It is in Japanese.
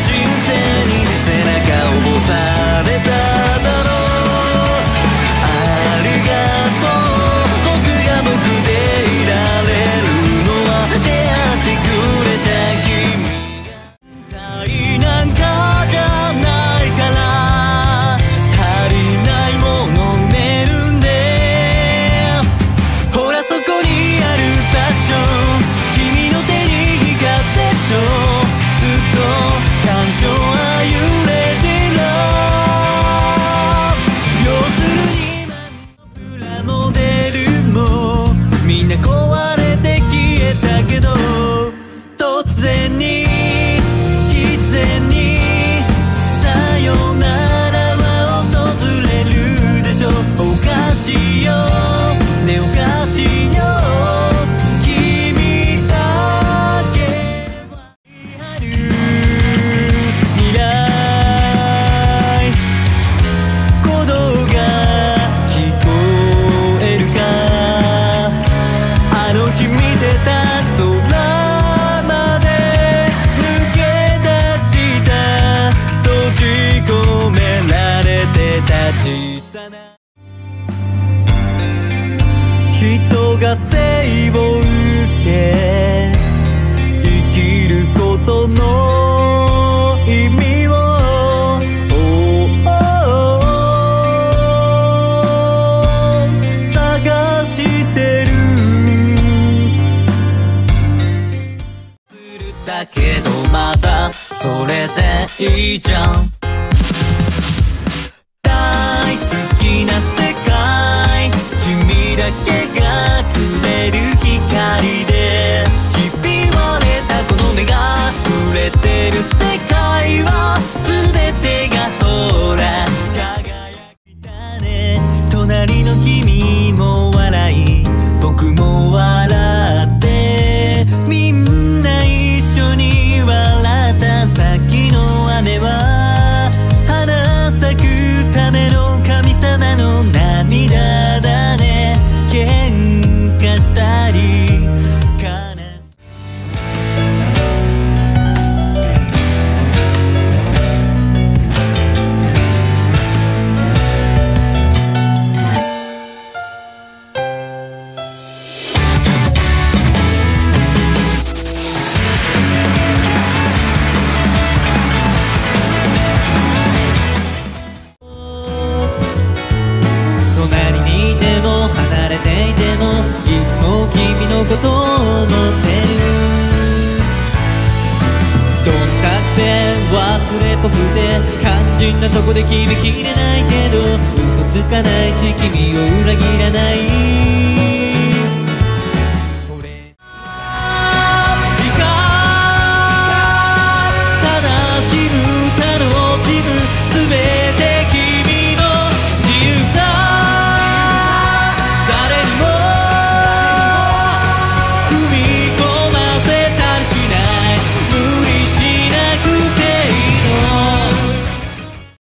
人生に背中を押さえが生を受け生きることの意味を探してる。だけどまだそれでいいじゃん。それっぽくて肝心なとこで決めきれないけど嘘つかないし君を裏切らない。悲しむ